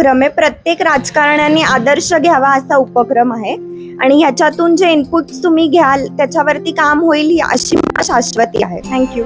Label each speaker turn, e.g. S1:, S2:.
S1: उपक्रम आहे. प्रत्येक राजकारण्याने आदर्श घ्यावा असा उपक्रम आहे. आणि ह्याच्यातून जे इनपुट्स तुम्ही घ्याल त्याच्यावरती काम होईल ही अशी शाश्वती आहे. थँक्यू